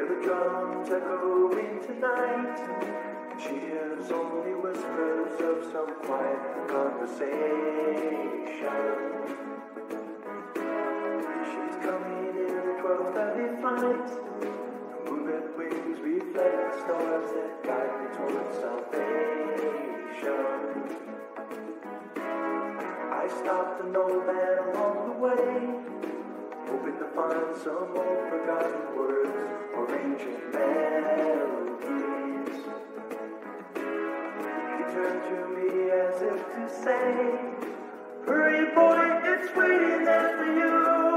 are going tonight. She hears only whispers of some quiet conversation. She's coming in a 12:30 flight. Moving wings reflect the stars that guide me towards salvation. I stopped an old man along the way, hoping to find some old forgotten words or ancient melodies. He turned to me as if to say, Hurry, boy, it's waiting there for you.